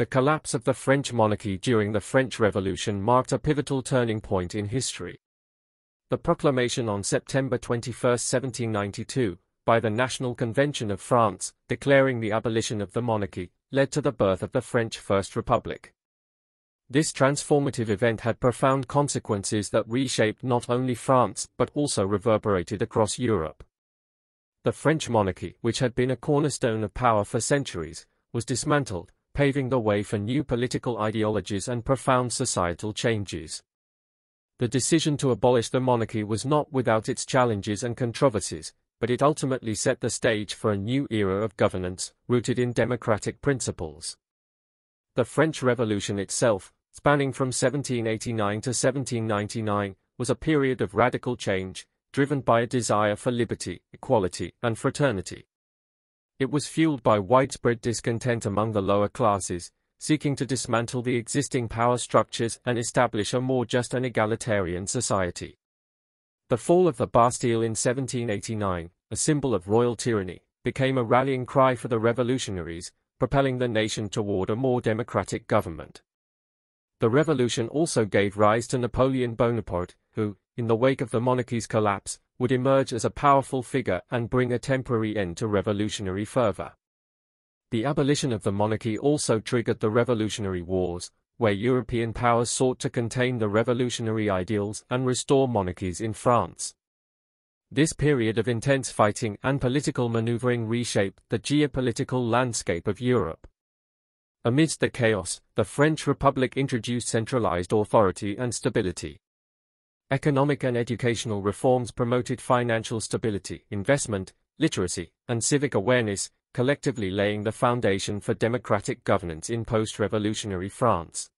The collapse of the French monarchy during the French Revolution marked a pivotal turning point in history. The proclamation on September 21, 1792, by the National Convention of France, declaring the abolition of the monarchy, led to the birth of the French First Republic. This transformative event had profound consequences that reshaped not only France but also reverberated across Europe. The French monarchy, which had been a cornerstone of power for centuries, was dismantled, paving the way for new political ideologies and profound societal changes. The decision to abolish the monarchy was not without its challenges and controversies, but it ultimately set the stage for a new era of governance, rooted in democratic principles. The French Revolution itself, spanning from 1789 to 1799, was a period of radical change, driven by a desire for liberty, equality, and fraternity. It was fueled by widespread discontent among the lower classes, seeking to dismantle the existing power structures and establish a more just and egalitarian society. The fall of the Bastille in 1789, a symbol of royal tyranny, became a rallying cry for the revolutionaries, propelling the nation toward a more democratic government. The revolution also gave rise to Napoleon Bonaparte, who, in the wake of the monarchy's collapse, would emerge as a powerful figure and bring a temporary end to revolutionary fervor. The abolition of the monarchy also triggered the Revolutionary Wars, where European powers sought to contain the revolutionary ideals and restore monarchies in France. This period of intense fighting and political maneuvering reshaped the geopolitical landscape of Europe. Amidst the chaos, the French Republic introduced centralized authority and stability. Economic and educational reforms promoted financial stability, investment, literacy, and civic awareness, collectively laying the foundation for democratic governance in post-revolutionary France.